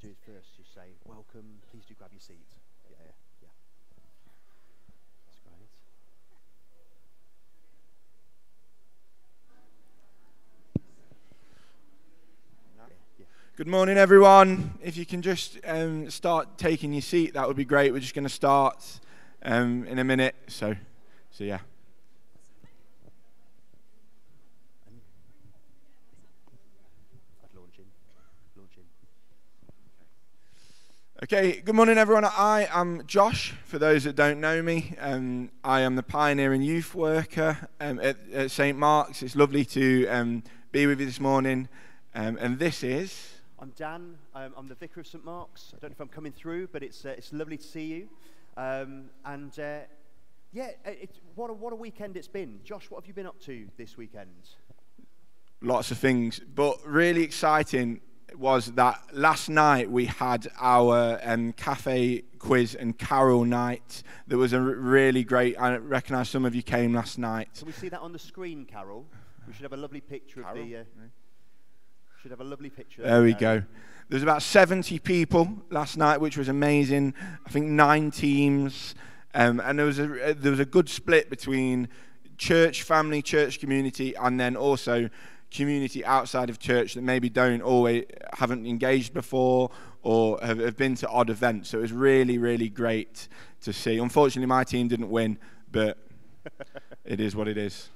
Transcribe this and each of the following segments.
to do is first just say, welcome, please do grab your seat. Yeah, yeah, yeah. That's great. Good morning, everyone. If you can just um, start taking your seat, that would be great. We're just going to start um, in a minute. So, so yeah. I'd launch in. Launch in. Okay, good morning, everyone. I am Josh, for those that don't know me. Um, I am the pioneering youth worker um, at, at St. Mark's. It's lovely to um, be with you this morning. Um, and this is. I'm Dan. Um, I'm the vicar of St Mark's. I don't know if I'm coming through, but it's uh, it's lovely to see you. Um, and uh, yeah, it, what a what a weekend it's been. Josh, what have you been up to this weekend? lots of things. But really exciting was that last night we had our um, cafe quiz and carol night. That was a r- really great. I recognise some of you came last night. Can we see that on the screen, Carol? We should have a lovely picture Carol? of the. Uh, should have a lovely picture. There we go. There was about 70 people last night, which was amazing. I think nine teams, um, and there was a there was a good split between church family, church community, and then also community outside of church that maybe don't always haven't engaged before or have, have been to odd events. So it was really really great to see. Unfortunately, my team didn't win, but it is what it is.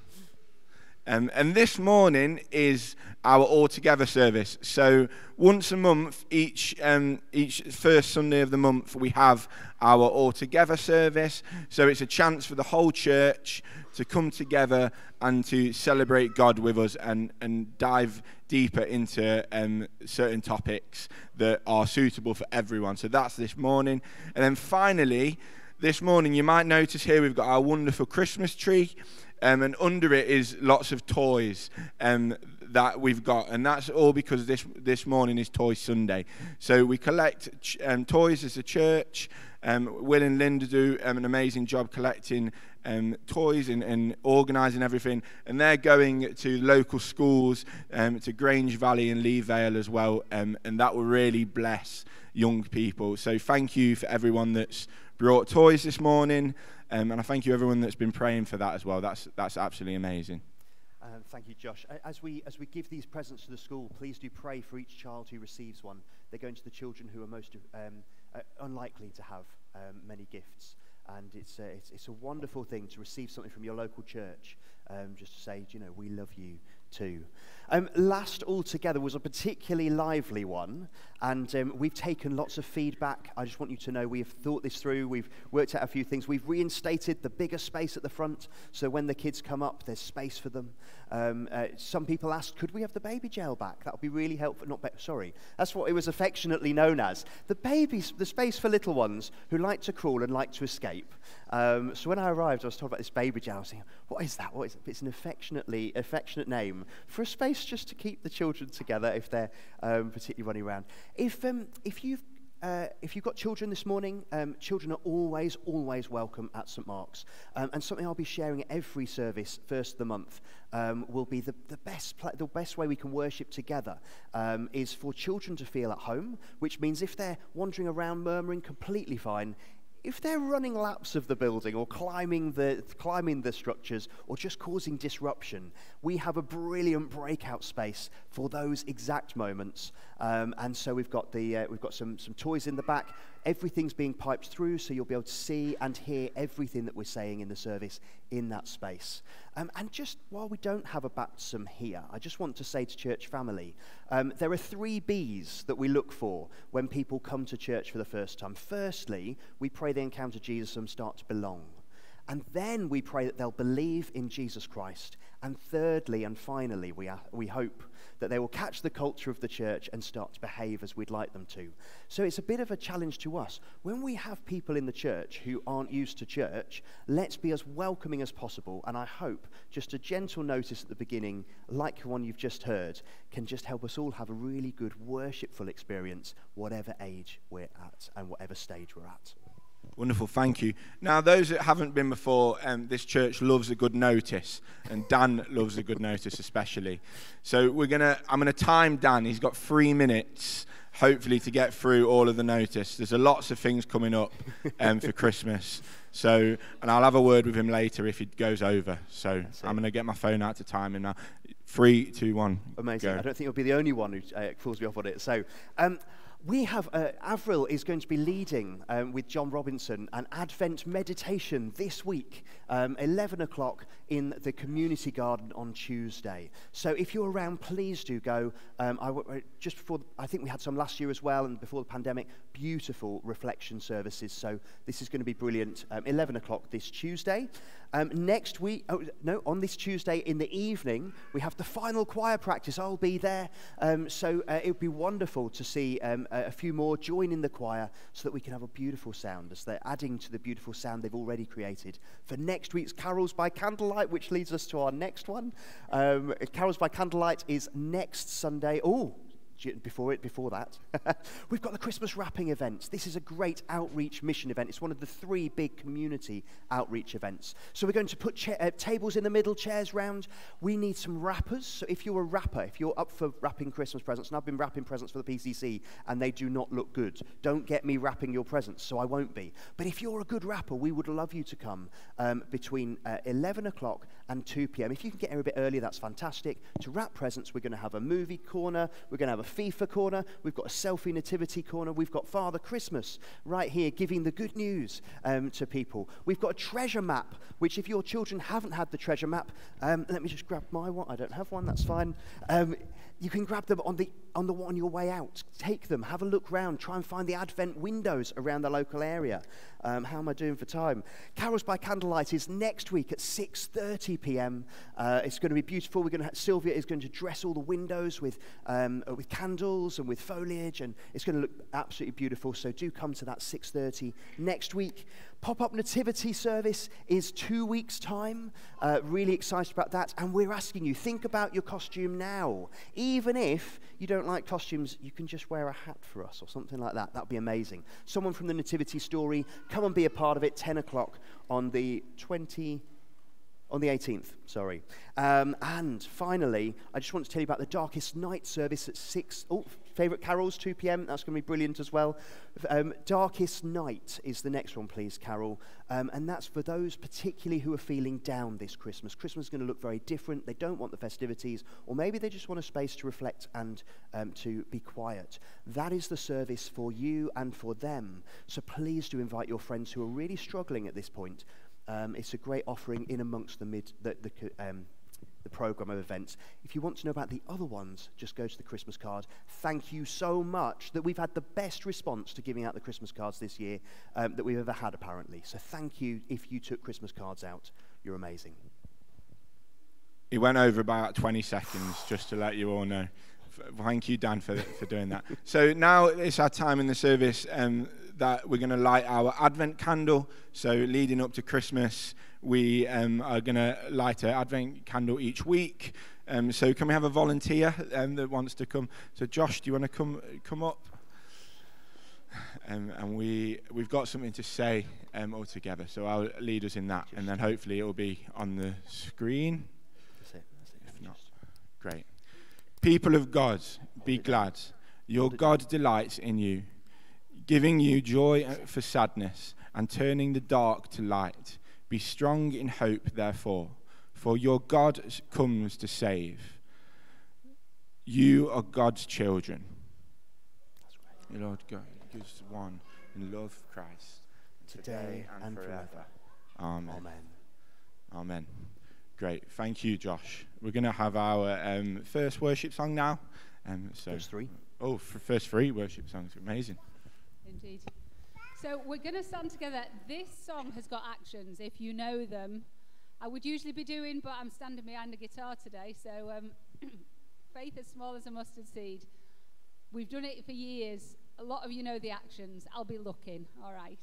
Um, and this morning is our all together service. So once a month, each um, each first Sunday of the month, we have our all together service. So it's a chance for the whole church to come together and to celebrate God with us and, and dive deeper into um, certain topics that are suitable for everyone. So that's this morning. And then finally, this morning, you might notice here we've got our wonderful Christmas tree. Um, and under it is lots of toys um, that we've got, and that's all because this this morning is Toy Sunday. So we collect ch- um, toys as a church. Um, Will and Linda do um, an amazing job collecting um, toys and, and organising everything, and they're going to local schools, to Grange Valley and Legh Vale as well, and that will really bless young people. So thank you for everyone that's brought toys this morning. Um, and I thank you everyone that's been praying for that as well. That's, that's absolutely amazing. Um, thank you, Josh. As we, as we give these presents to the school, please do pray for each child who receives one. They're going to the children who are most um, uh, unlikely to have um, many gifts. And it's, uh, it's, it's a wonderful thing to receive something from your local church, um, just to say, you know, we love you too. Um, last Altogether was a particularly lively one, and um, we've taken lots of feedback. I just want you to know we have thought this through, we've worked out a few things. We've reinstated the bigger space at the front, so when the kids come up, there's space for them. Um, uh, some people asked, could we have the baby jail back? That would be really helpful. Not sorry, that's what it was affectionately known as. The baby, the space for little ones who like to crawl and like to escape. Um, so when I arrived, I was told about this baby jail. I was thinking, what is that? What is it? It's an affectionately affectionate name for a space just to keep the children together if they're um, particularly running around. If um, if you've uh, if you've got children this morning, um, children are always, always welcome at St Mark's. Um, and something I'll be sharing every service, first of the month, um, will be the, the, best the best way we can worship together um, is for children to feel at home, which means if they're wandering around murmuring, completely fine. If they're running laps of the building or climbing the, climbing the structures or just causing disruption, we have a brilliant breakout space for those exact moments. Um, and so we've got, the, uh, we've got some, some toys in the back. Everything's being piped through, so you'll be able to see and hear everything that we're saying in the service in that space. Um, and just while we don't have a baptism here, I just want to say to church family, um, there are three B's that we look for when people come to church for the first time. Firstly, we pray they encounter Jesus and start to belong. And then we pray that they'll believe in Jesus Christ. And thirdly and finally, we, we hope that they will catch the culture of the church and start to behave as we'd like them to. So it's a bit of a challenge to us. When we have people in the church who aren't used to church, let's be as welcoming as possible. And I hope just a gentle notice at the beginning, like the one you've just heard, can just help us all have a really good worshipful experience, whatever age we're at and whatever stage we're at. Wonderful, thank you. Now, those that haven't been before, um, this church loves a good notice, and Dan loves a good notice especially. So we're gonna, I'm gonna time Dan. He's got three minutes hopefully to get through all of the notice. There's a lots of things coming up um, for Christmas. So, and I'll have a word with him later if he goes over. So I'm going to get my phone out to time him now. Three, two, one. Amazing. Go. I don't think you'll be the only one who uh, pulls me off on it. So, um, we have, uh, Avril is going to be leading um, with John Robinson an Advent meditation this week, um, 11 o'clock in the community garden on Tuesday. So if you're around, please do go. Um, I w- just before, I think we had some last year as well, and before the pandemic, beautiful reflection services. So this is going to be brilliant. Um, 11 o'clock this Tuesday. Um, next week, oh, no, on this Tuesday in the evening, we have the final choir practice. I'll be there. Um, so uh, it would be wonderful to see um, a, a few more join in the choir so that we can have a beautiful sound as they're adding to the beautiful sound they've already created. For next week's Carols by Candlelight, which leads us to our next one. Um, Carols by Candlelight is next Sunday. Oh, before it, before that, we've got the Christmas wrapping events. This is a great outreach mission event. It's one of the three big community outreach events. So we're going to put uh, tables in the middle, chairs round. We need some wrappers. So if you're a wrapper, if you're up for wrapping Christmas presents, and I've been wrapping presents for the PCC, and they do not look good, don't get me wrapping your presents, so I won't be. But if you're a good wrapper, we would love you to come um, between uh, 11 o'clock and 2 p.m. If you can get here a bit earlier, that's fantastic. To wrap presents, we're going to have a movie corner. We're going to have a FIFA corner. We've got a selfie nativity corner. We've got Father Christmas right here giving the good news um, to people. We've got a treasure map, which if your children haven't had the treasure map, um, let me just grab my one. I don't have one. That's fine. Um, you can grab them on the on the on your way out. Take them, have a look round, try and find the Advent windows around the local area. Um, how am I doing for time? Carols by Candlelight is next week at 6:30 p.m. Uh, it's going to be beautiful. We're going to have, Sylvia is going to dress all the windows with um, with candles and with foliage, and it's going to look absolutely beautiful. So do come to that 6:30 next week. Pop-up nativity service is two weeks' time. Uh, really excited about that, and we're asking you think about your costume now, even if you don't like costumes, you can just wear a hat for us or something like that. That'd be amazing. Someone from the Nativity Story, come and be a part of it. 10 o'clock on the 20 on the 18th, sorry. Um, and finally, I just want to tell you about the Darkest Night service at 6. Oh, favourite carols, 2 p.m. That's going to be brilliant as well. Um, Darkest Night is the next one, please, Carol. Um, and that's for those particularly who are feeling down this Christmas. Christmas is going to look very different. They don't want the festivities, or maybe they just want a space to reflect and um, to be quiet. That is the service for you and for them. So please do invite your friends who are really struggling at this point um, it's a great offering in amongst the mid the, the, um, the program of events. If you want to know about the other ones, just go to the Christmas card. Thank you so much that we've had the best response to giving out the Christmas cards this year um, that we've ever had, apparently. So thank you if you took Christmas cards out. You're amazing. He went over about 20 seconds, just to let you all know. Thank you, Dan, for, for doing that. so now it's our time in the service. Um, that we're going to light our Advent candle. So, leading up to Christmas, we um, are going to light an Advent candle each week. Um, so, can we have a volunteer um, that wants to come? So, Josh, do you want to come come up? Um, and we we've got something to say um, all together. So, I'll lead us in that, and then hopefully it will be on the screen. That's it. That's it. If not, great. People of God, be glad. Your God delights in you giving you joy for sadness and turning the dark to light. Be strong in hope, therefore, for your God comes to save. You are God's children. Your Lord God gives one in love of Christ today and, and forever. forever. Amen. Amen. Amen. Great. Thank you, Josh. We're going to have our um, first worship song now. Um, so, first three. Oh, first three worship songs. Amazing indeed. So we're going to stand together. This song has got actions, if you know them. I would usually be doing, but I'm standing behind the guitar today. So um, faith as small as a mustard seed. We've done it for years. A lot of you know the actions. I'll be looking. All right.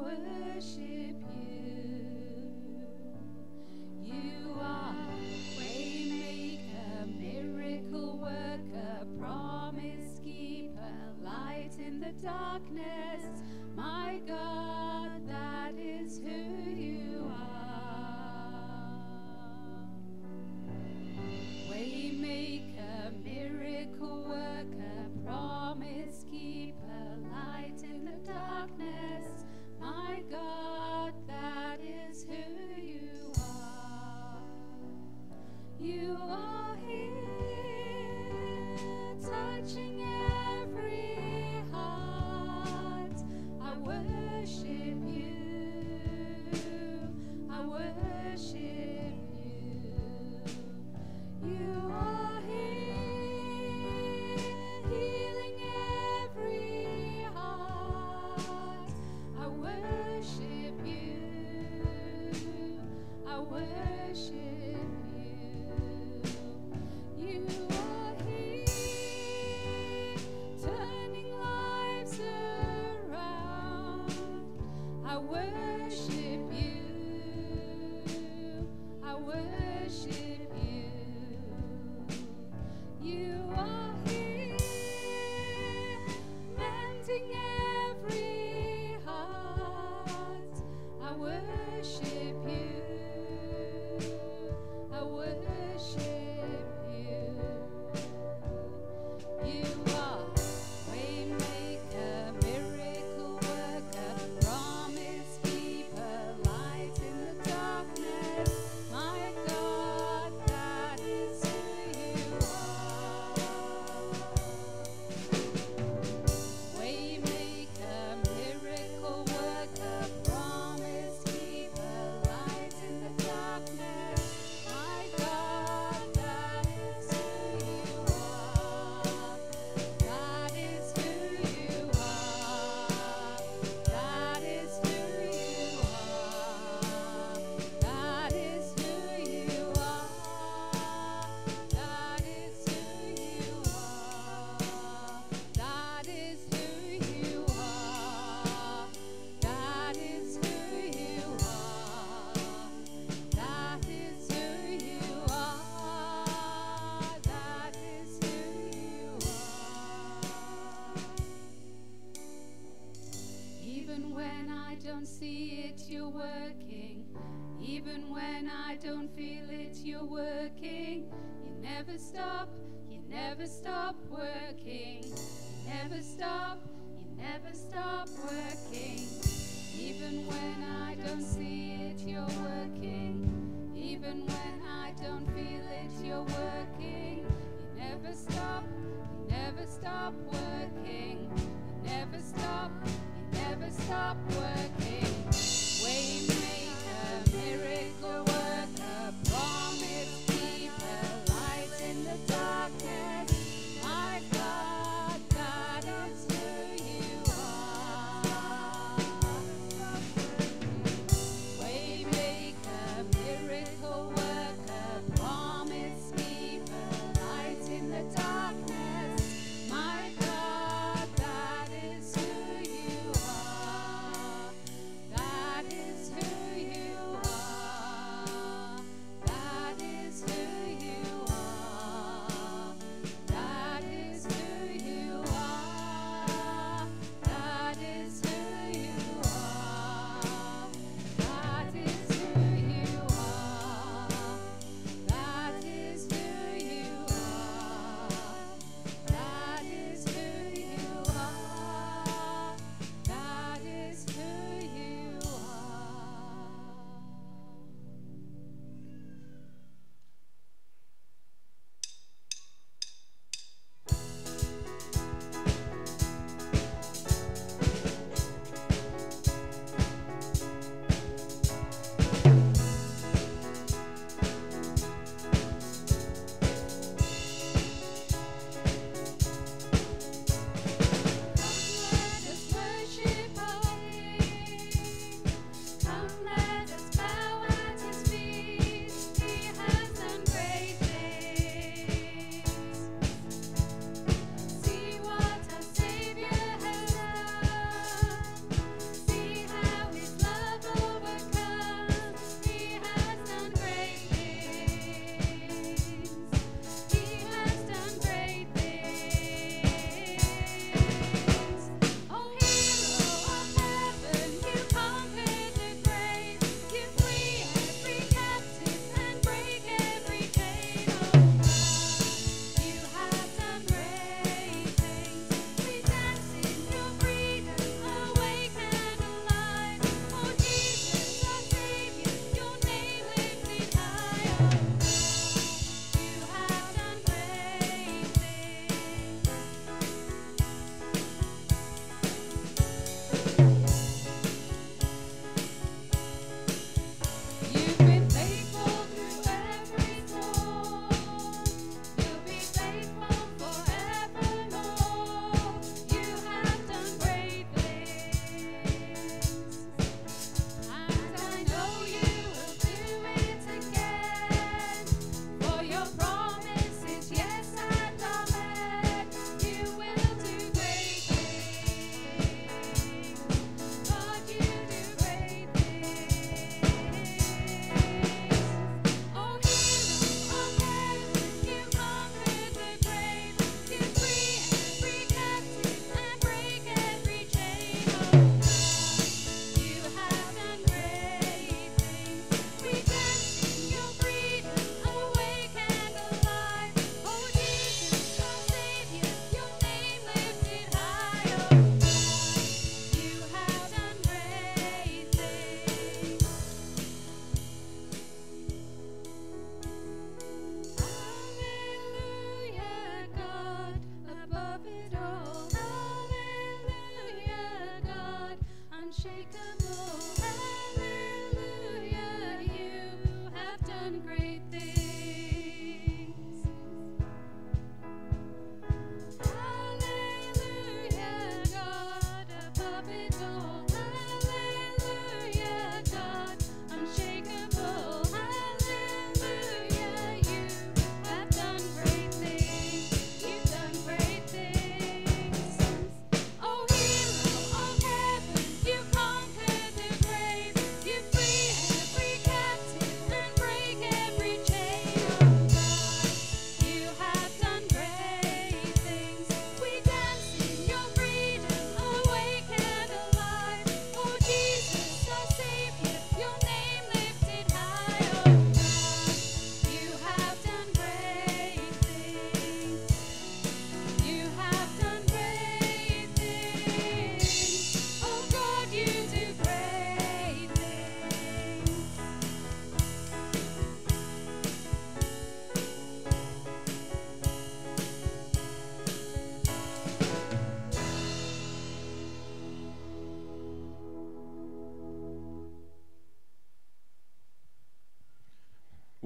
Worship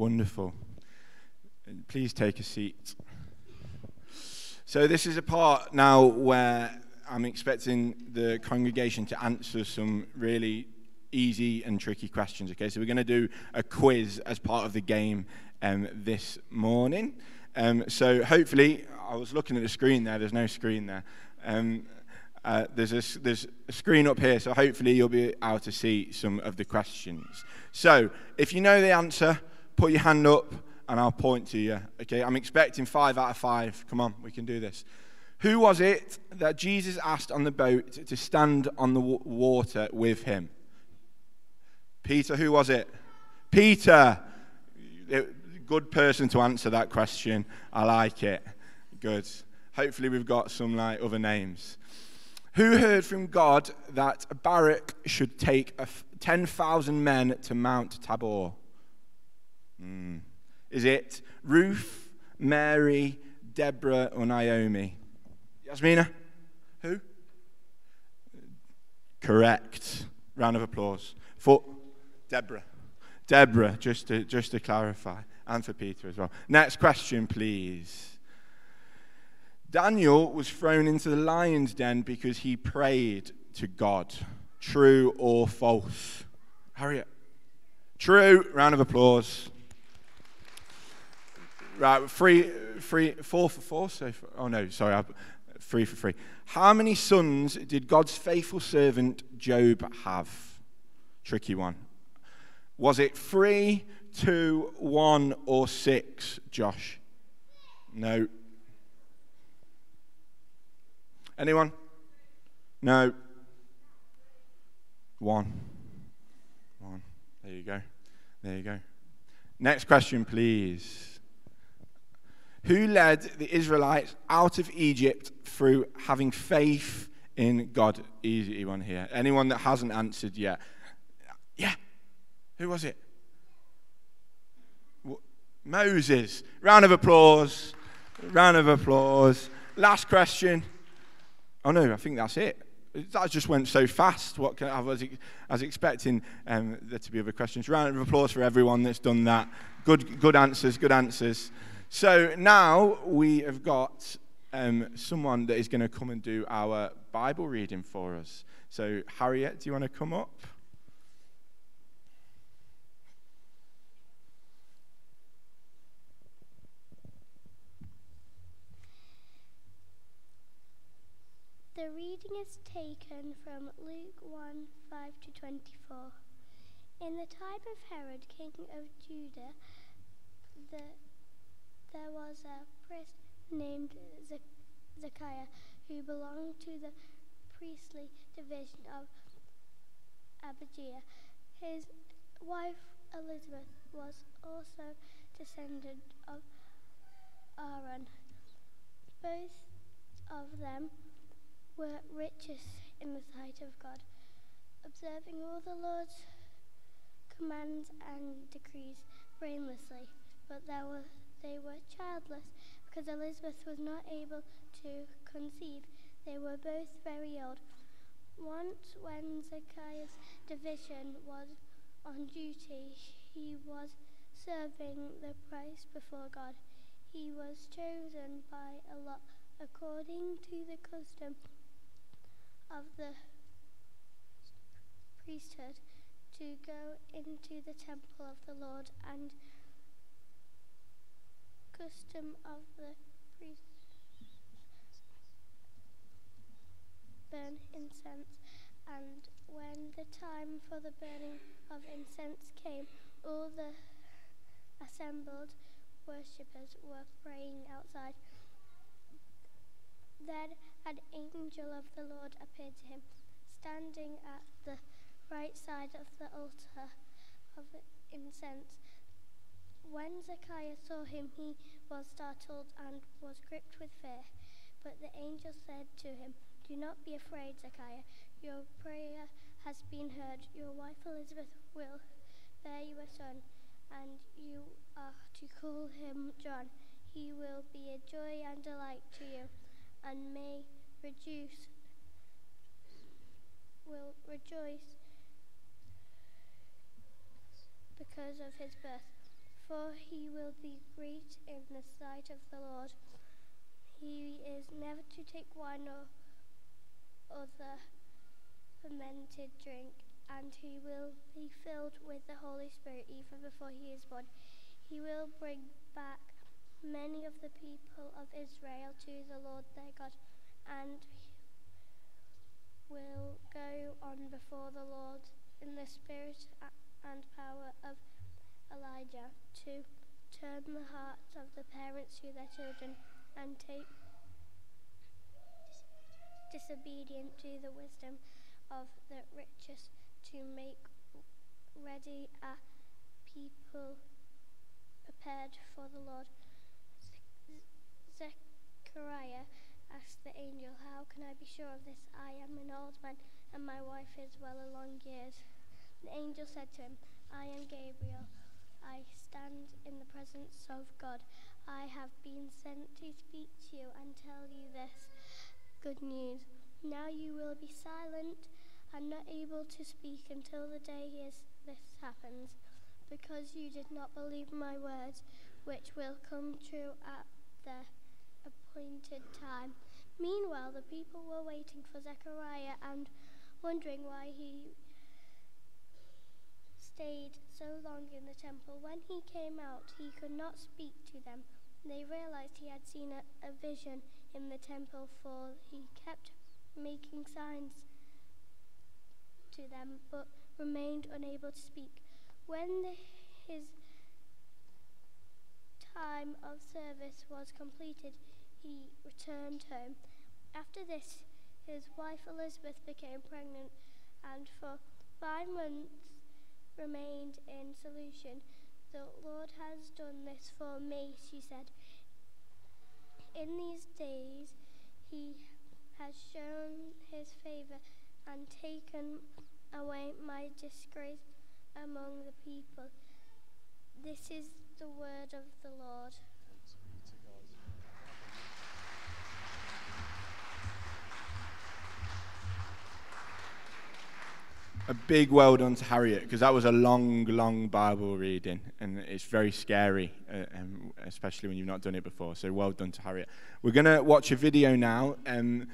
Wonderful. Please take a seat. So, this is a part now where I'm expecting the congregation to answer some really easy and tricky questions. Okay, so we're going to do a quiz as part of the game um, this morning. Um, so, hopefully, I was looking at the screen there, there's no screen there. Um, uh, there's, a, there's a screen up here, so hopefully you'll be able to see some of the questions. So, if you know the answer, put your hand up and I'll point to you. Okay, I'm expecting five out of five. Come on, we can do this. Who was it that Jesus asked on the boat to stand on the water with him? Peter, who was it? Peter. Good person to answer that question. I like it. Good. Hopefully, we've got some like other names. Who heard from God that Barak should take 10,000 men to Mount Tabor? Mm. Is it Ruth, Mary, Deborah, or Naomi? Yasmina? Who? Correct. Round of applause. For Deborah. Deborah, just to, just to clarify. And for Peter as well. Next question, please. Daniel was thrown into the lion's den because he prayed to God. True or false? Harriet. True. Round of applause. Right, three, three, four for four. So, oh no, sorry, three for three. How many sons did God's faithful servant Job have? Tricky one. Was it three, two, one, or six, Josh? No. Anyone? No. One. One. There you go. There you go. Next question, please. Who led the Israelites out of Egypt through having faith in God? Easy one here. Anyone that hasn't answered yet? Yeah. Who was it? Moses. Round of applause. Round of applause. Last question. Oh no, I think that's it. That just went so fast. What can, I, was, I was expecting um, there to be other questions. Round of applause for everyone that's done that. Good, good answers, good answers. So now we have got um, someone that is going to come and do our Bible reading for us. So, Harriet, do you want to come up? The reading is taken from Luke 1 5 to 24. In the time of Herod, king of Judah, the, there was a priest named Zechariah who belonged to the priestly division of Abijah. His wife Elizabeth was also descendant of Aaron. Both of them were righteous in the sight of God, observing all the Lord's commands and decrees blamelessly. But they were, they were childless because Elizabeth was not able to conceive. They were both very old. Once, when Zechariah's division was on duty, he was serving the priest before God. He was chosen by a lot according to the custom of the priesthood to go into the temple of the Lord and custom of the priests. Burn incense. And when the time for the burning of incense came all the assembled worshippers were praying outside. Then an angel of the Lord appeared to him, standing at the right side of the altar of incense. When Zechariah saw him, he was startled and was gripped with fear. But the angel said to him, Do not be afraid, Zechariah. Your prayer has been heard. Your wife Elizabeth will bear you a son, and you are to call him John. He will be a joy and delight to you and may reduce will rejoice because of his birth. For he will be great in the sight of the Lord. He is never to take wine or other fermented drink, and he will be filled with the Holy Spirit even before he is born. He will bring back many of the people of Israel to the Lord their God, and will go on before the Lord in the spirit and power of Elijah to turn the hearts of the parents to their children and take disobedient to the wisdom of the richest to make ready a people prepared for the Lord. Ze- Zechariah asked the angel, How can I be sure of this? I am an old man, and my wife is well along years. The angel said to him, I am Gabriel. I stand in the presence of God. I have been sent to speak to you and tell you this good news. Now you will be silent and not able to speak until the day is, this happens, because you did not believe my words, which will come true at the appointed time. Meanwhile, the people were waiting for Zechariah and wondering why he stayed so long in the temple. When he came out, he could not speak to them. They realized he had seen a, a vision in the temple, for he kept making signs to them, but remained unable to speak. When the, his time of service was completed, he returned home. After this, his wife Elizabeth became pregnant, and for five months remained in solution. The Lord has done this for me, she said. In these days, he has shown his favor and taken away my disgrace among the people. This is the word of the Lord. A big well done to Harriet because that was a long, long Bible reading and it's very scary, uh, um, especially when you've not done it before. So well done to Harriet. We're going to watch a video now, um,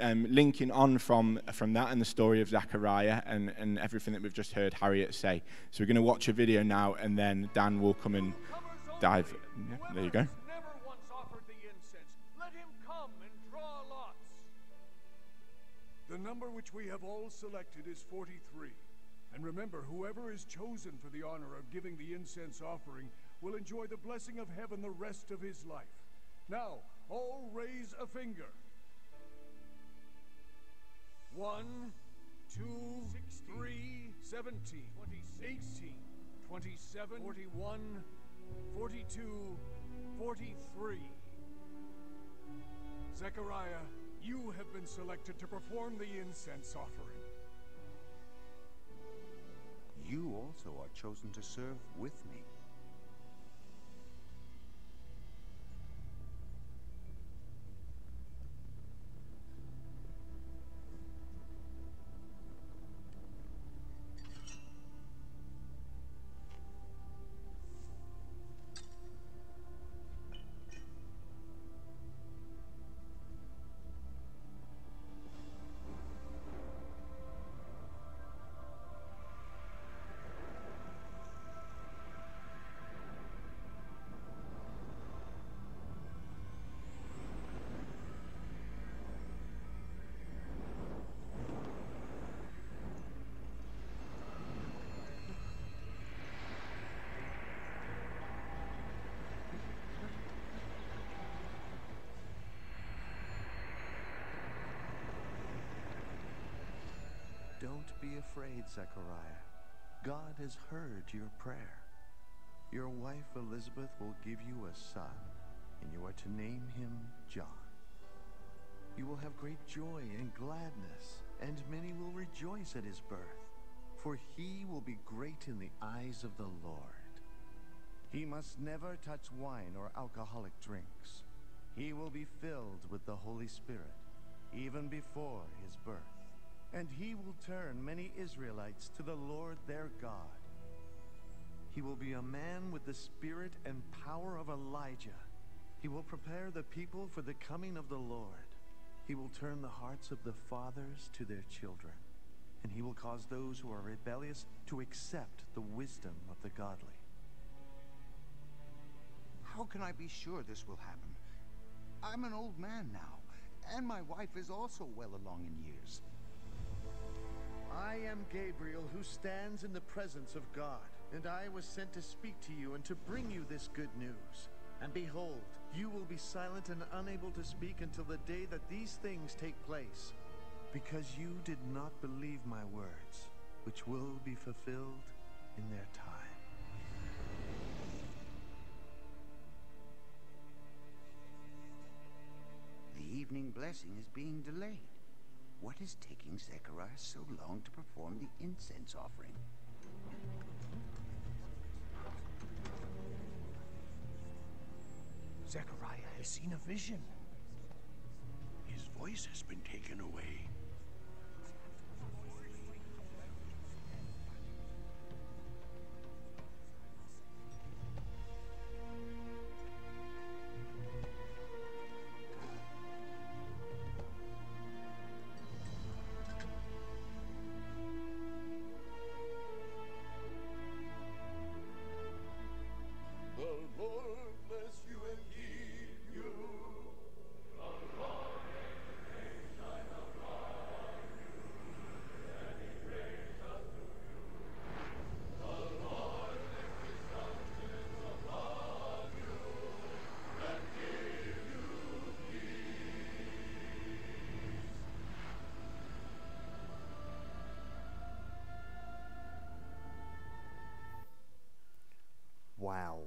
um, linking on from, from that and the story of Zechariah and, and everything that we've just heard Harriet say. So we're going to watch a video now and then Dan will come and dive. Yeah, there you go. The number which we have all selected is 43. And remember, whoever is chosen for the honor of giving the incense offering will enjoy the blessing of heaven the rest of his life. Now, all raise a finger. One, two, three, 17, 18, 27, 41, 42, 43. Zechariah, you have been selected to perform the incense offering. You also are chosen to serve with me. Be afraid, Zechariah. God has heard your prayer. Your wife Elizabeth will give you a son, and you are to name him John. You will have great joy and gladness, and many will rejoice at his birth, for he will be great in the eyes of the Lord. He must never touch wine or alcoholic drinks. He will be filled with the Holy Spirit, even before his birth. And he will turn many Israelites to the Lord their God. He will be a man with the spirit and power of Elijah. He will prepare the people for the coming of the Lord. He will turn the hearts of the fathers to their children, and he will cause those who are rebellious to accept the wisdom of the godly. How can I be sure this will happen? I'm an old man now, and my wife is also well along in years. I am Gabriel who stands in the presence of God, and I was sent to speak to you and to bring you this good news. And behold, you will be silent and unable to speak until the day that these things take place, because you did not believe my words, which will be fulfilled in their time. The evening blessing is being delayed. What is taking Zechariah so long to perform the incense offering? Zechariah has seen a vision. His voice has been taken away. Wow.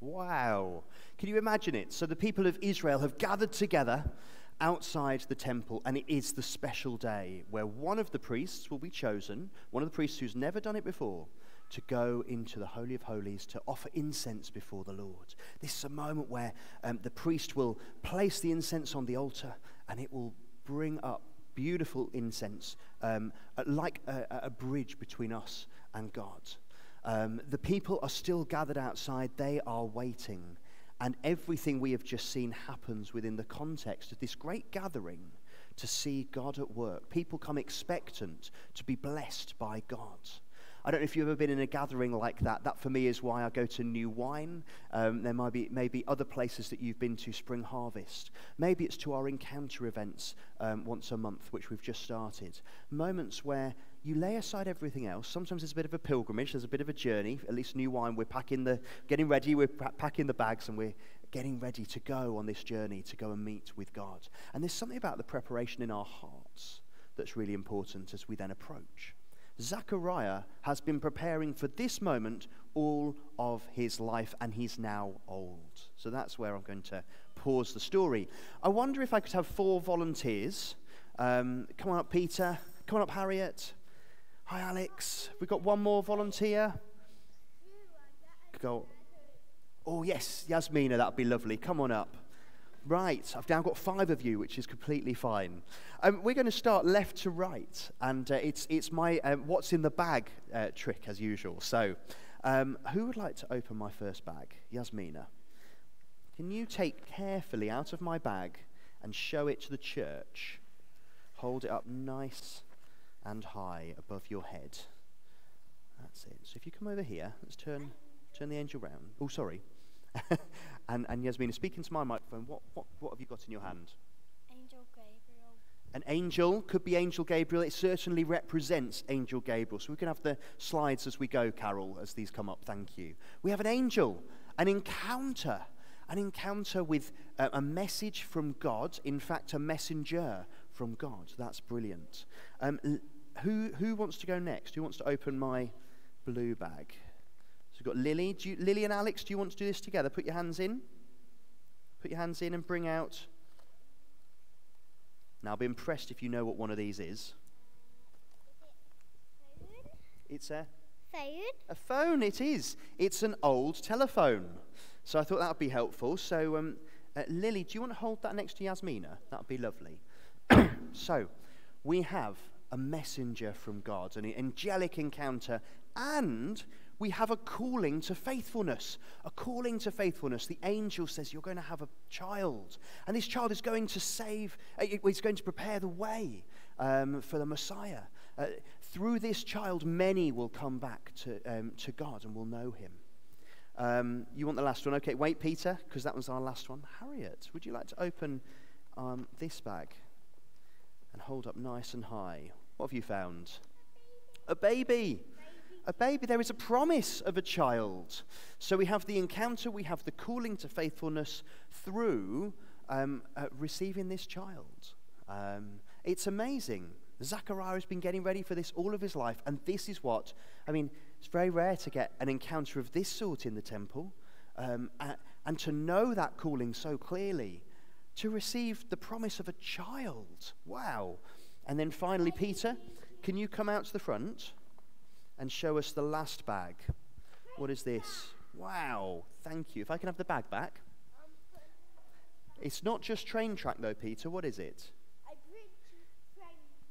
Wow. Can you imagine it? So the people of Israel have gathered together outside the temple, and it is the special day where one of the priests will be chosen, one of the priests who's never done it before, to go into the Holy of Holies to offer incense before the Lord. This is a moment where um, the priest will place the incense on the altar, and it will bring up beautiful incense, um, uh, like a, a bridge between us and God. Um, the people are still gathered outside, they are waiting. And everything we have just seen happens within the context of this great gathering to see God at work. People come expectant to be blessed by God. I don't know if you've ever been in a gathering like that. That for me is why I go to New Wine. Um, there might be maybe other places that you've been to Spring Harvest. Maybe it's to our encounter events um, once a month, which we've just started. Moments where you lay aside everything else. Sometimes it's a bit of a pilgrimage. There's a bit of a journey. At least New Wine, we're packing the, getting ready. We're packing the bags and we're getting ready to go on this journey to go and meet with God. And there's something about the preparation in our hearts that's really important as we then approach. Zechariah has been preparing for this moment all of his life, and he's now old. So that's where I'm going to pause the story. I wonder if I could have four volunteers. Um, come on up, Peter. Come on up, Harriet. Hi, Alex. We've got one more volunteer. Go. Oh, yes, Yasmina, that'd be lovely. Come on up. Right, I've now got five of you, which is completely fine. Um, we're going to start left to right, and uh, it's, it's my um, what's in the bag uh, trick as usual. So, um, who would like to open my first bag? Yasmina. Can you take carefully out of my bag and show it to the church? Hold it up nice and high above your head. That's it. So if you come over here, let's turn, turn the angel round. Oh, sorry. and, and Yasmina, speaking to my microphone, what, what, what have you got in your hand? Angel Gabriel. An angel could be Angel Gabriel. It certainly represents Angel Gabriel. So we can have the slides as we go, Carol, as these come up. Thank you. We have an angel, an encounter, an encounter with uh, a message from God. In fact, a messenger from God. That's brilliant. Um, who, who wants to go next? Who wants to open my blue bag? So we've got Lily. Do you, Lily and Alex, do you want to do this together? Put your hands in. Put your hands in and bring out. Now, I'll be impressed if you know what one of these is. It's a, Phone. a phone, it is. It's an old telephone. So I thought that would be helpful. So, um, uh, Lily, do you want to hold that next to Yasmina? That would be lovely. so, we have a messenger from God, an angelic encounter, and we have a calling to faithfulness. A calling to faithfulness. The angel says, You're going to have a child. And this child is going to save, uh, he's going to prepare the way um, for the Messiah. Uh, through this child, many will come back to, um, to God and will know him. Um, you want the last one? Okay, wait, Peter, because that was our last one. Harriet, would you like to open um, this bag and hold up nice and high? What have you found? A baby. A baby. There is a promise of a child. So we have the encounter, we have the calling to faithfulness through um, uh, receiving this child. Um, it's amazing. Zechariah has been getting ready for this all of his life, and this is what, I mean, it's very rare to get an encounter of this sort in the temple, um, and to know that calling so clearly, to receive the promise of a child. Wow. And then finally, Peter, can you come out to the front and show us the last bag? What is this? Wow, thank you. If I can have the bag back. It's not just train track, though, Peter. What is it?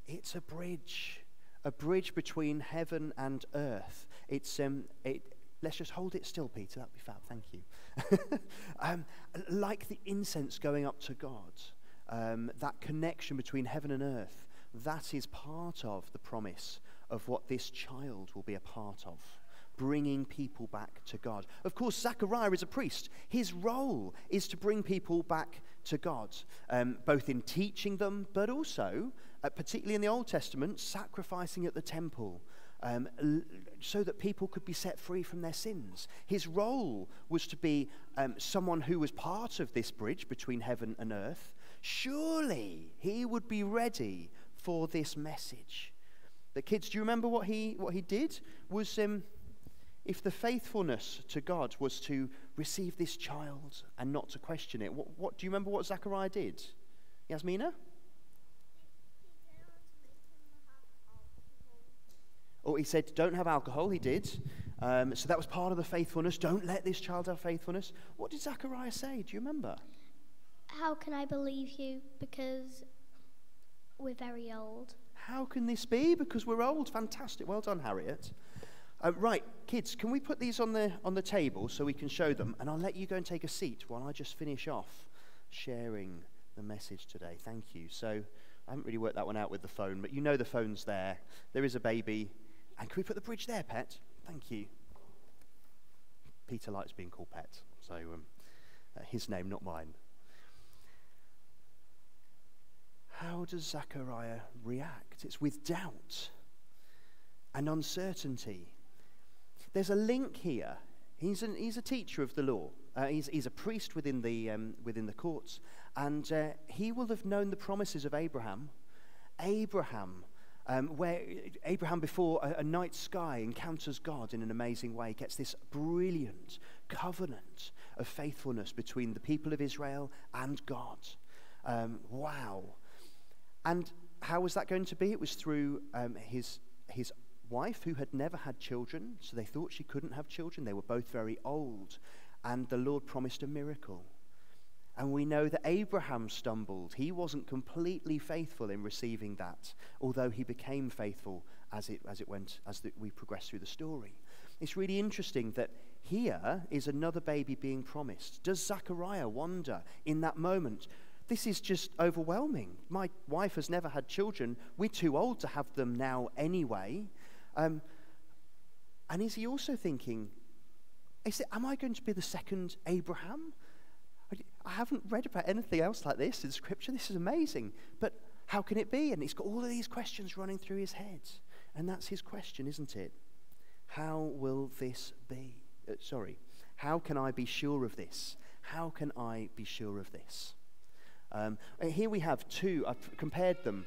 It's a bridge, a bridge between heaven and earth. It's um, it, let's just hold it still, Peter. That'd be fab. Thank you. um, like the incense going up to God, um, that connection between heaven and earth, that is part of the promise of what this child will be a part of bringing people back to God. Of course, Zechariah is a priest. His role is to bring people back to God, um, both in teaching them, but also uh, particularly in the Old Testament, sacrificing at the temple um, so that people could be set free from their sins. His role was to be um, someone who was part of this bridge between heaven and earth. Surely he would be ready for this message. The kids, do you remember what he, what he did? Was um, if the faithfulness to God was to receive this child and not to question it, what, what do you remember what Zechariah did? Yasmina? Oh, he said, don't have alcohol. He did. Um, so that was part of the faithfulness. Don't let this child have faithfulness. What did Zechariah say? Do you remember? How can I believe you? Because we're very old. How can this be? Because we're old. Fantastic. Well done, Harriet. Uh, right, kids, can we put these on the, on the table so we can show them? And I'll let you go and take a seat while I just finish off sharing the message today. Thank you. So I haven't really worked that one out with the phone, but you know the phone's there. There is a baby and can we put the bridge there, Pet? Thank you. Peter likes being called Pet, so um, uh, his name, not mine. How does Zechariah react? It's with doubt and uncertainty. There's a link here. He's, an, he's a teacher of the law. Uh, he's, he's a priest within the, um, within the courts. And uh, he will have known the promises of Abraham. Abraham um, where Abraham, before a, a, night sky, encounters God in an amazing way, gets this brilliant covenant of faithfulness between the people of Israel and God. Um, wow. And how was that going to be? It was through um, his, his wife, who had never had children, so they thought she couldn't have children. They were both very old. And the Lord promised a miracle. And we know that Abraham stumbled. He wasn't completely faithful in receiving that, although he became faithful as it, as it went, as the, we progress through the story. It's really interesting that here is another baby being promised. Does Zechariah wonder in that moment? This is just overwhelming. My wife has never had children. We're too old to have them now anyway. Um, and is he also thinking, is it, am I going to be the second Abraham? I haven't read about anything else like this in Scripture. This is amazing. But how can it be? And he's got all of these questions running through his head. And that's his question, isn't it? How will this be? Uh, sorry. How can I be sure of this? How can I be sure of this? Um, here we have two, I've compared them.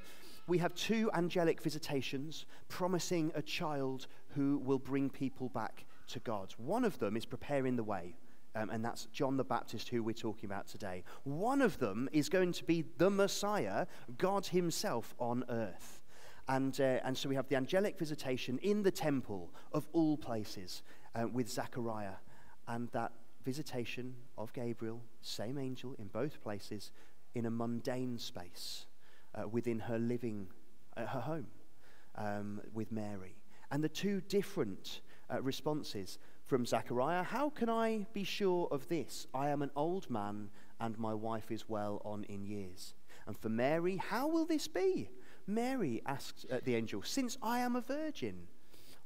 We have two angelic visitations promising a child who will bring people back to God. One of them is preparing the way um, and that's John the Baptist, who we're talking about today. One of them is going to be the Messiah, God Himself on earth. And, uh, and so we have the angelic visitation in the temple of all places uh, with Zechariah. And that visitation of Gabriel, same angel in both places, in a mundane space uh, within her living, uh, her home um, with Mary. And the two different uh, responses from Zechariah. How can I be sure of this? I am an old man, and my wife is well on in years. And for Mary, how will this be? Mary asked uh, the angel, Since I am a virgin.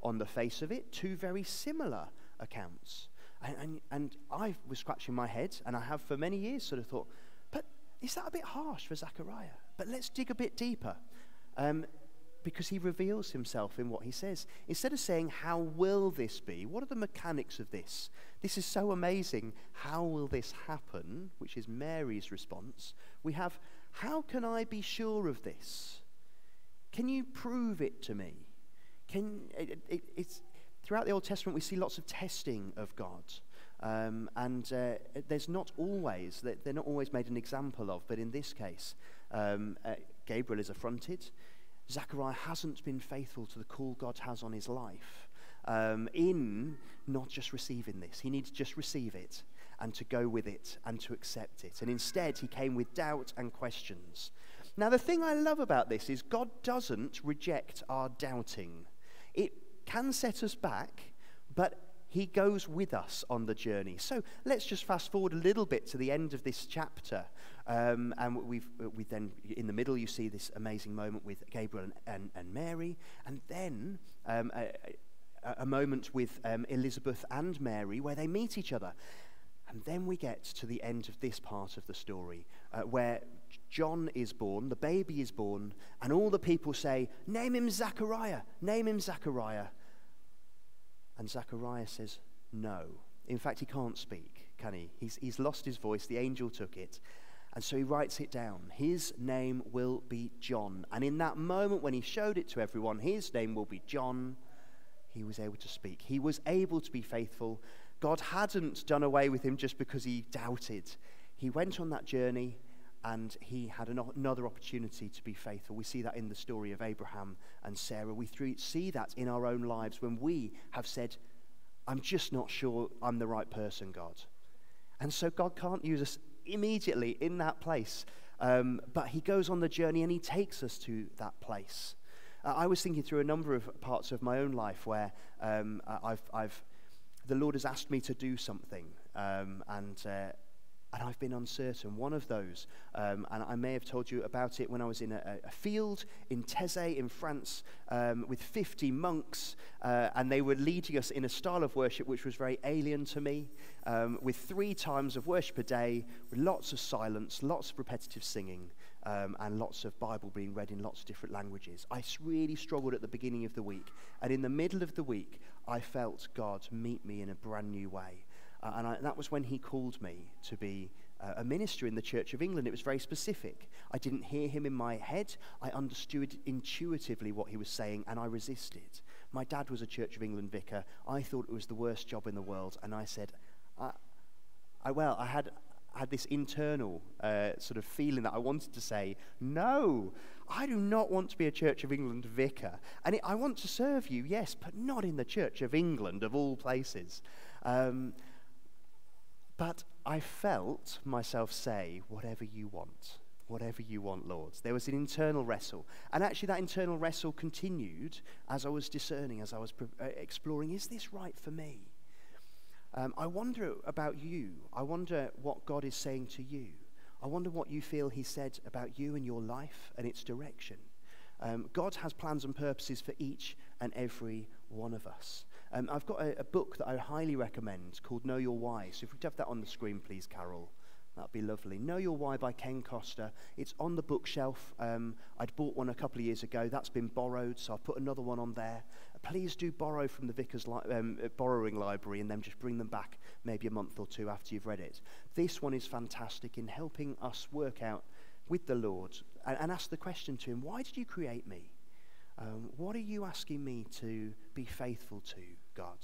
On the face of it, two very similar accounts. And, and, and I was scratching my head, and I have for many years sort of thought, but is that a bit harsh for Zechariah? But let's dig a bit deeper. Um, because he reveals himself in what he says. Instead of saying, How will this be? What are the mechanics of this? This is so amazing. How will this happen? Which is Mary's response. We have, How can I be sure of this? Can you prove it to me? Can, it, it, it's, throughout the Old Testament, we see lots of testing of God. Um, and uh, there's not always, they're not always made an example of, but in this case, um, uh, Gabriel is affronted. Zechariah hasn't been faithful to the call God has on his life um, in not just receiving this. He needs to just receive it and to go with it and to accept it. And instead, he came with doubt and questions. Now, the thing I love about this is God doesn't reject our doubting. It can set us back, but he goes with us on the journey. So let's just fast forward a little bit to the end of this chapter. Um, and we've, we then, in the middle, you see this amazing moment with Gabriel and, and, and Mary. And then um, a, a, moment with um, Elizabeth and Mary where they meet each other. And then we get to the end of this part of the story uh, where John is born, the baby is born, and all the people say, Name him Zechariah, name him Zechariah. And Zechariah says, No. In fact, he can't speak, can he? He's, he's lost his voice. The angel took it. And so he writes it down. His name will be John. And in that moment when he showed it to everyone, his name will be John, he was able to speak. He was able to be faithful. God hadn't done away with him just because he doubted. He went on that journey and he had another opportunity to be faithful. We see that in the story of Abraham and Sarah. We see that in our own lives when we have said, I'm just not sure I'm the right person, God. And so God can't use us immediately in that place, um, but He goes on the journey and He takes us to that place. Uh, I was thinking through a number of parts of my own life where um, I've, I've, the Lord has asked me to do something, um, and uh, and I've been uncertain. One of those, um, and I may have told you about it when I was in a, a field in Taizé in France um, with 50 monks, uh, and they were leading us in a style of worship which was very alien to me, um, with three times of worship a day, with lots of silence, lots of repetitive singing. Um, and lots of Bible being read in lots of different languages. I really struggled at the beginning of the week. And in the middle of the week, I felt God meet me in a brand new way. Uh, and I, that was when he called me to be uh, a minister in the Church of England. It was very specific. I didn't hear him in my head. I understood intuitively what he was saying, and I resisted. My dad was a Church of England vicar. I thought it was the worst job in the world, and I said, I, I well, I had had this internal uh, sort of feeling that I wanted to say, no, I do not want to be a Church of England vicar. And it, I want to serve you, yes, but not in the Church of England, of all places. Um, but I felt myself say, whatever you want, whatever you want, Lord. There was an internal wrestle. And actually, that internal wrestle continued as I was discerning, as I was uh, exploring, is this right for me? Um, I wonder about you. I wonder what God is saying to you. I wonder what you feel He said about you and your life and its direction. Um, God has plans and purposes for each and every one of us. Um, I've got a, a, book that I highly recommend called Know Your Why. So if we could have that on the screen, please, Carol. That'd be lovely. Know Your Why by Ken Costa. It's on the bookshelf. Um, I'd bought one a couple of years ago. That's been borrowed, so I've put another one on there. Please do borrow from the Vicar's li- um, uh, borrowing library and then just bring them back maybe a month or two after you've read it. This one is fantastic in helping us work out with the Lord and, and ask the question to Him Why did you create me? Um, what are you asking me to be faithful to? God.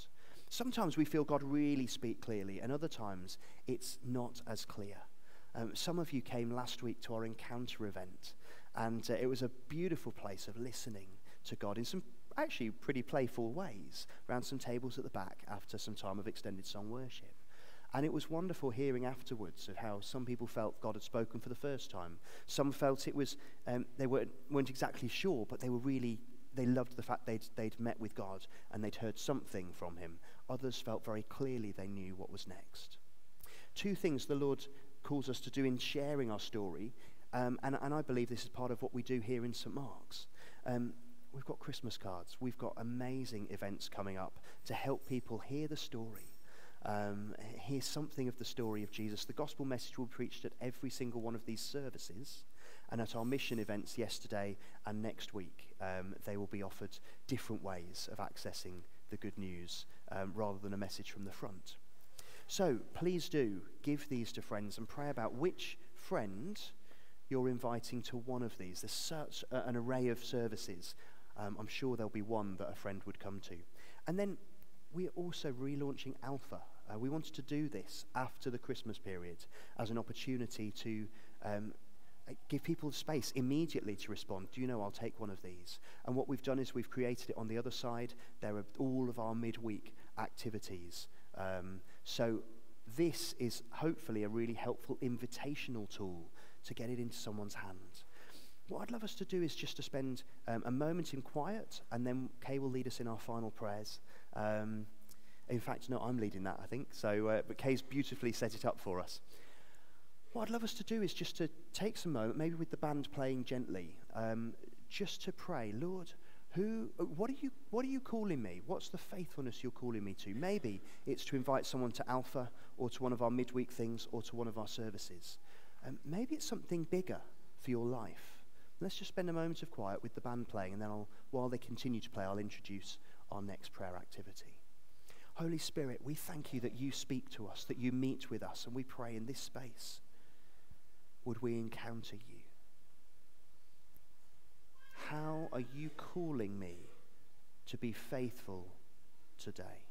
Sometimes we feel God really speak clearly, and other times it's not as clear. Um, some of you came last week to our encounter event, and uh, it was a beautiful place of listening to God in some actually pretty playful ways around some tables at the back after some time of extended song worship. And it was wonderful hearing afterwards of how some people felt God had spoken for the first time. Some felt it was, um, they weren't, weren't exactly sure, but they were really they loved the fact they'd, they'd met with God and they'd heard something from him. Others felt very clearly they knew what was next. Two things the Lord calls us to do in sharing our story, um, and, and I believe this is part of what we do here in St. Mark's. Um, we've got Christmas cards, we've got amazing events coming up to help people hear the story. Um, hear something of the story of Jesus. The gospel message will be preached at every single one of these services. And at our mission events yesterday and next week, um, they will be offered different ways of accessing the good news um, rather than a message from the front. So please do give these to friends and pray about which friend you're inviting to one of these. There's such a, an array of services. Um, I'm sure there'll be one that a friend would come to. And then we're also relaunching Alpha. Uh, we wanted to do this after the Christmas period as an opportunity to um, give people space immediately to respond. Do you know, I'll take one of these. And what we've done is we've created it on the other side. There are all of our midweek activities. Um, so this is hopefully a really helpful invitational tool to get it into someone's hand. What I'd love us to do is just to spend um, a moment in quiet, and then Kay will lead us in our final prayers. Um, in fact, no, I'm leading that, I think. So, uh, but Kay's beautifully set it up for us. What I'd love us to do is just to take some moment, maybe with the band playing gently, um, just to pray, Lord, who, what are you, what are you calling me? What's the faithfulness you're calling me to? Maybe it's to invite someone to Alpha, or to one of our midweek things, or to one of our services. Um, maybe it's something bigger for your life. Let's just spend a moment of quiet with the band playing, and then I'll, while they continue to play, I'll introduce our next prayer activity. Holy Spirit, we thank you that you speak to us, that you meet with us, and we pray in this space would we encounter you? How are you calling me to be faithful today?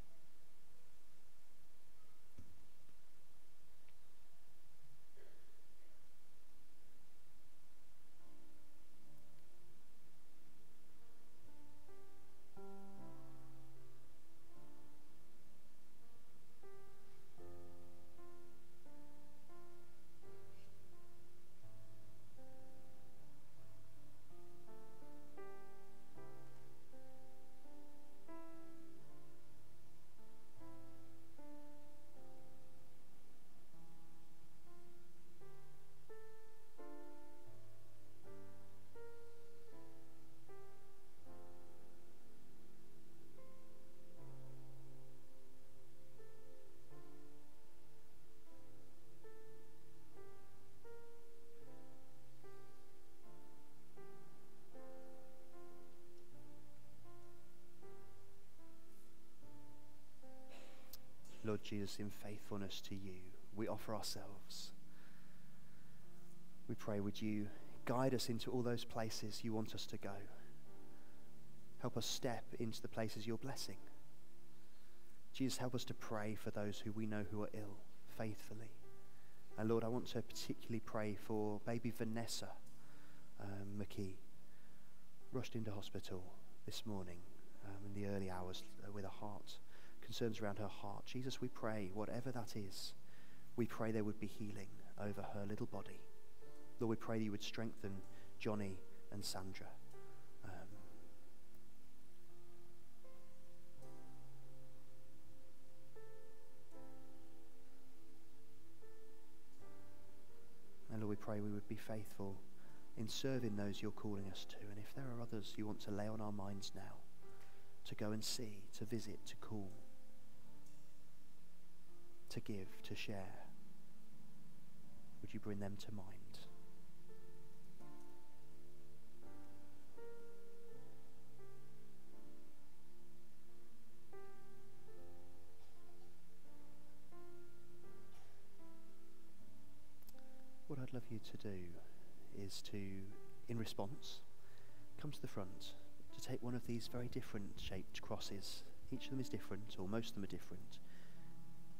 Jesus, in faithfulness to you, we offer ourselves. We pray, would you guide us into all those places you want us to go? Help us step into the places you're blessing. Jesus, help us to pray for those who we know who are ill faithfully. And Lord, I want to particularly pray for baby Vanessa um, McKee, rushed into hospital this morning um, in the early hours with a heart concerns around her heart. Jesus, we pray, whatever that is, we pray there would be healing over her little body. Lord, we pray that you would strengthen Johnny and Sandra. Um, and Lord, we pray we would be faithful in serving those you're calling us to. And if there are others you want to lay on our minds now, to go and see, to visit, to call, to give, to share. Would you bring them to mind? What I'd love you to do is to, in response, come to the front to take one of these very different shaped crosses. Each of them is different, or most of them are different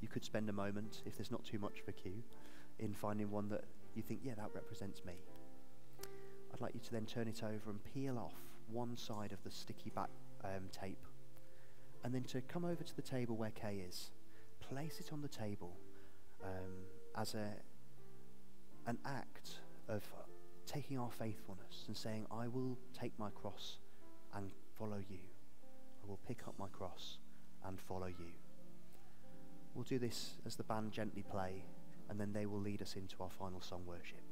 you could spend a moment, if there's not too much of a you, in finding one that you think, yeah, that represents me. I'd like you to then turn it over and peel off one side of the sticky back um, tape, and then to come over to the table where Kay is, place it on the table um, as a an act of taking our faithfulness and saying, I will take my cross and follow you. I will pick up my cross and follow you. We'll do this as the band gently play, and then they will lead us into our final song worship.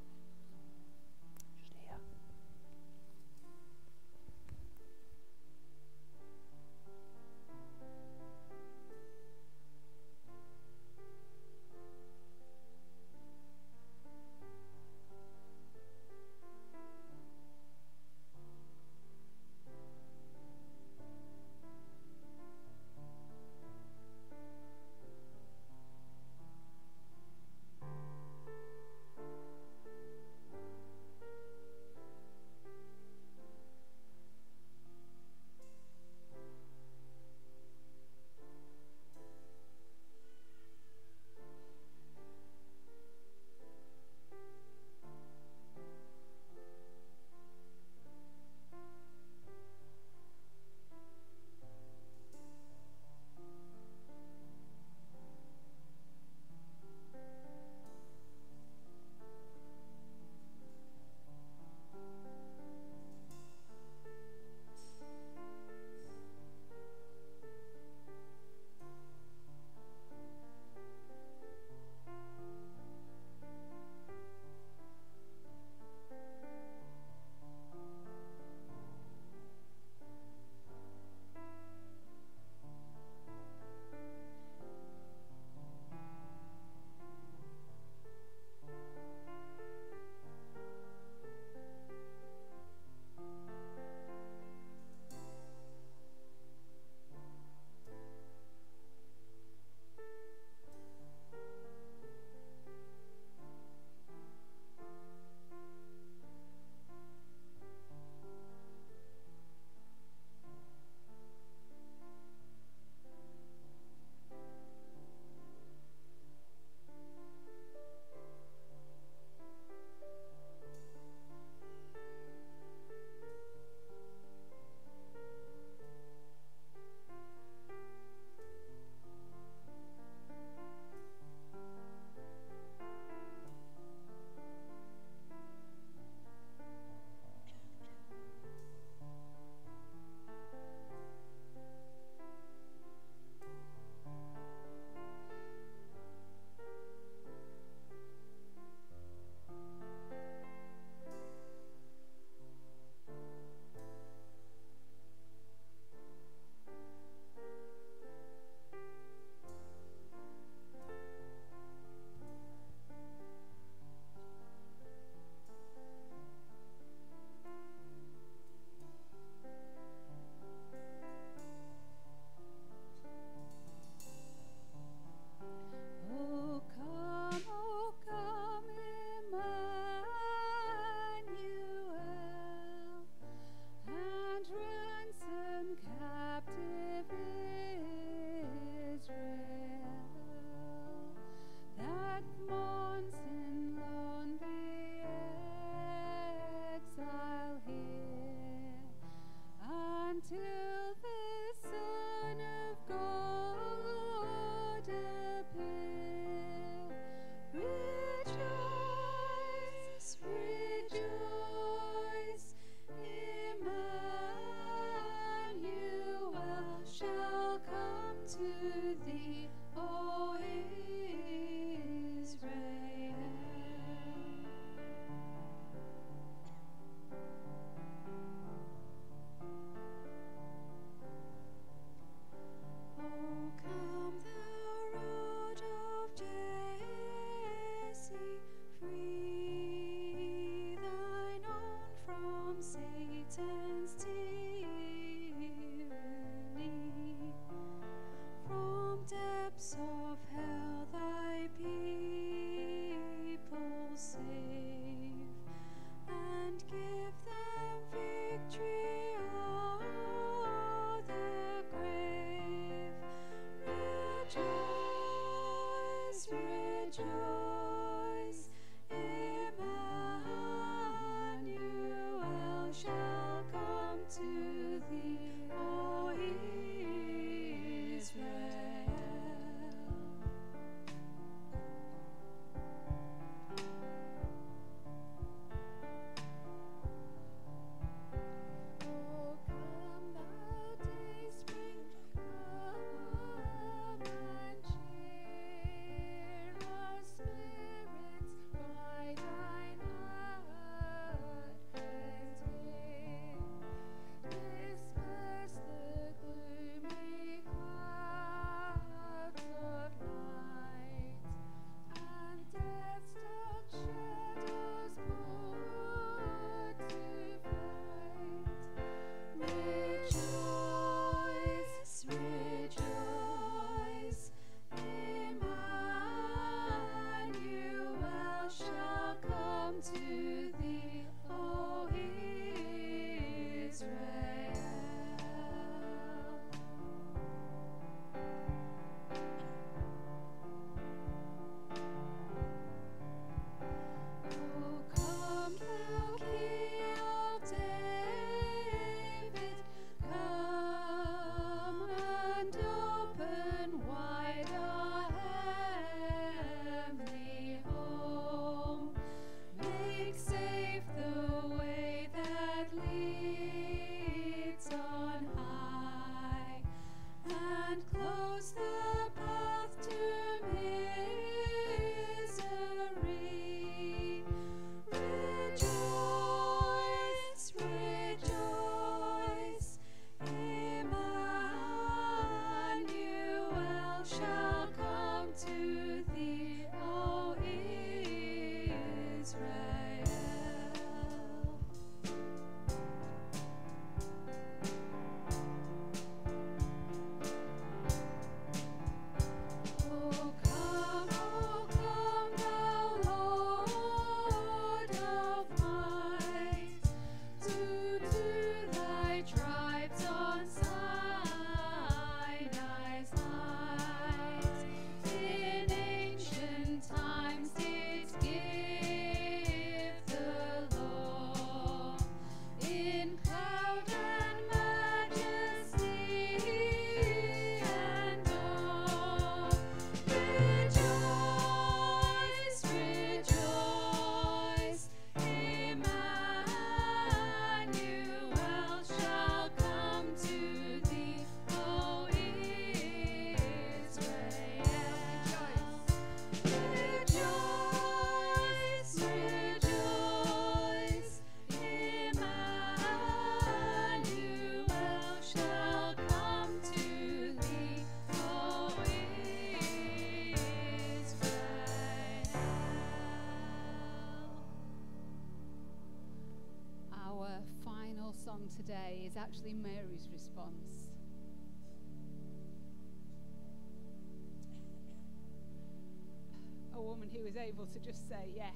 able to just say, Yeah,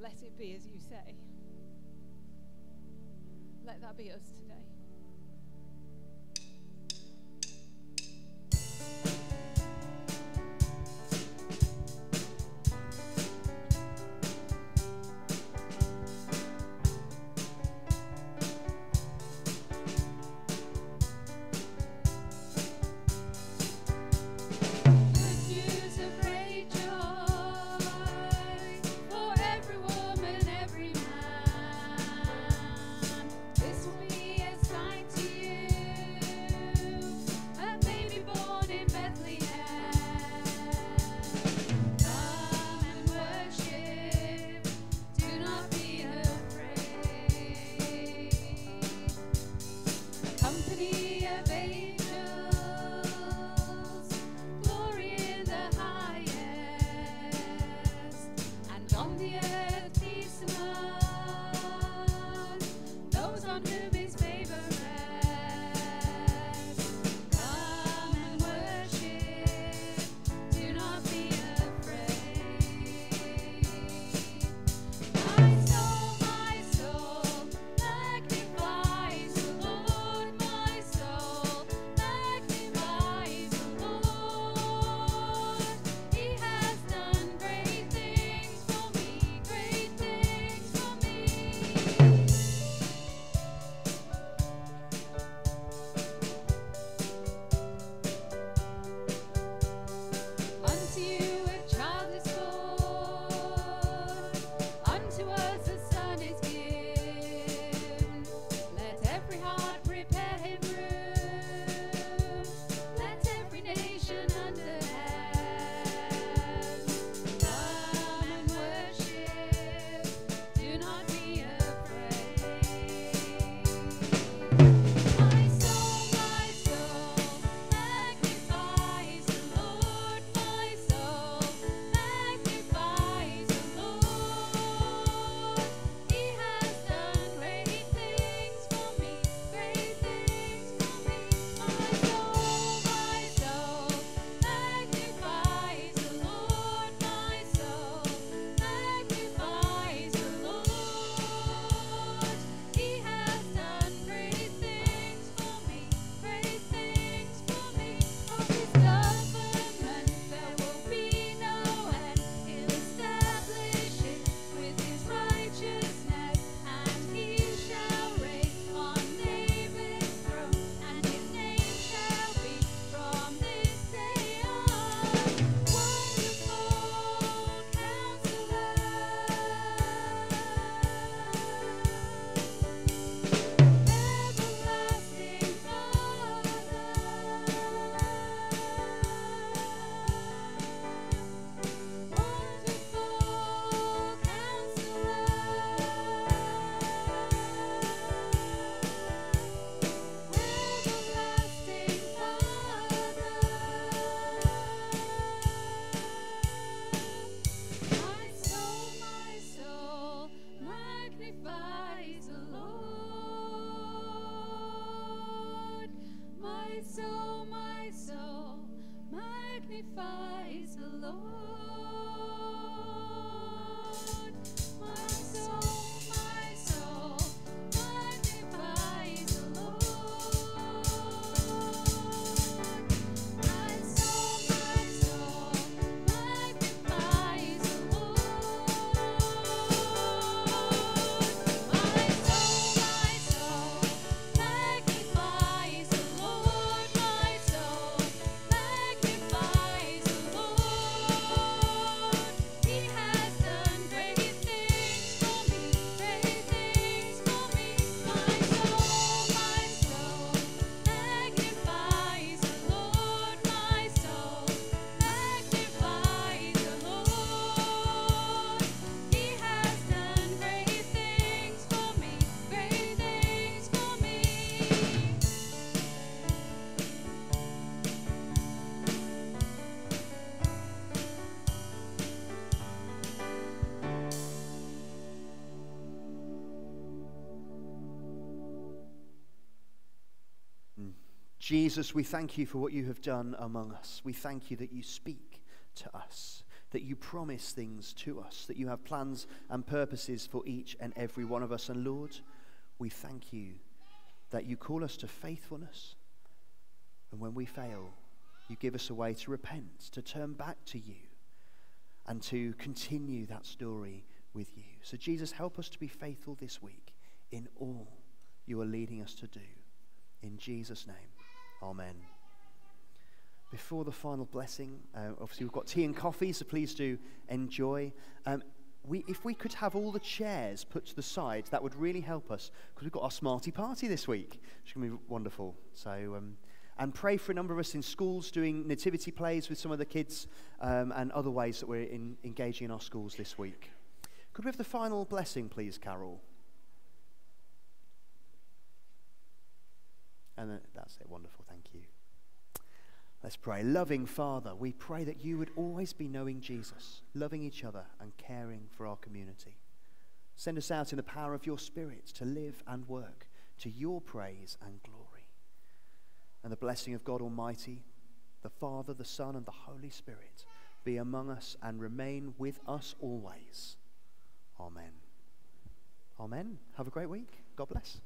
let it be as you say. Let that be us today. Jesus, we thank you for what you have done among us. We thank you that you speak to us, that you promise things to us, that you have plans and purposes for each and every one of us. And Lord, we thank you that you call us to faithfulness. And when we fail, you give us a way to repent, to turn back to you, and to continue that story with you. So, Jesus, help us to be faithful this week in all you are leading us to do. In Jesus' name, Amen. Before the final blessing, uh, obviously we've got tea and coffee, so please do enjoy. Um, we, if we could have all the chairs put to the side, that would really help us because we've got our Smarty Party this week, which is going to be wonderful. So, um, and pray for a number of us in schools doing nativity plays with some of the kids um, and other ways that we're in, engaging in our schools this week. Could we have the final blessing, please, Carol? And that's it. Wonderful. Let's pray. Loving Father, we pray that you would always be knowing Jesus, loving each other, and caring for our community. Send us out in the power of your Spirit to live and work to your praise and glory. And the blessing of God Almighty, the Father, the Son, and the Holy Spirit be among us and remain with us always. Amen. Amen. Have a great week. God bless.